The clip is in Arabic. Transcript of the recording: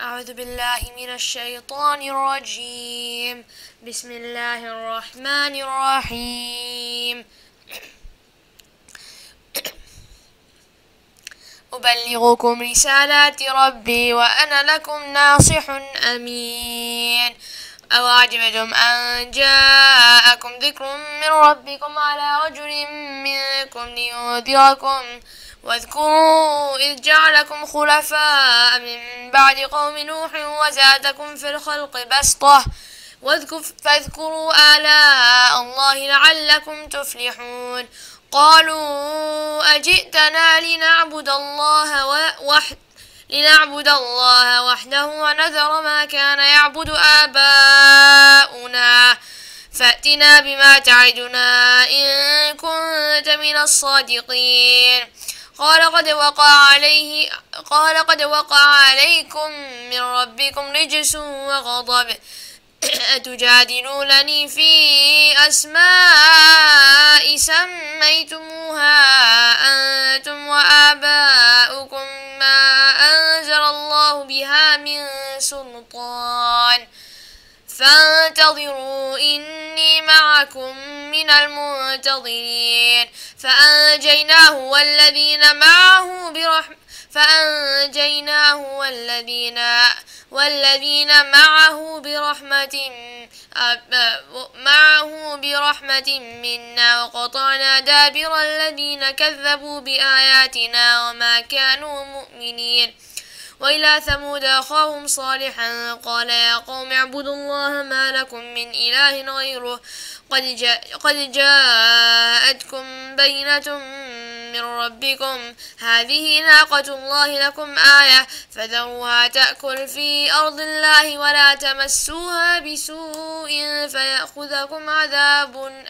أعوذ بالله من الشيطان الرجيم. بسم الله الرحمن الرحيم. أبلغكم رسالات ربي وأنا لكم ناصح أمين. أوعجبتم أن جاءكم ذكر من ربكم على رجل منكم لينذركم واذكروا إذ جعلكم خلفاء من بعد قوم نوح وزادكم في الخلق بسطة. فاذكروا آلاء الله لعلكم تفلحون. قالوا أجئتنا لنعبد الله وحده لنعبد الله وحده ونذر ما كان يعبد آباؤنا. فأتنا بما تعدنا إن كنت من الصادقين. قال قد وقع عليه قال قد وقع عليكم من ربكم رجس وغضب. أتجادلونني في أسماء سميتموها أنتم وآباؤكم ما أنزل الله بها من سلطان. فانتظروا إني معكم من المنتظرين فأنجيناه والذين معه برحمة فأنجيناه والذين والذين معه برحمة معه برحمة منا. وقطعنا دابر الذين كذبوا بآياتنا وما كانوا مؤمنين. وإلى ثمود أخاهم صالحا قال يا قوم اعبدوا الله ما لكم من إله غيره قد, جاء قد جاءتكم بينة من ربكم. هذه ناقة الله لكم آية فذروها تأكل في أرض الله ولا تمسوها بسوء فيأخذكم عذاب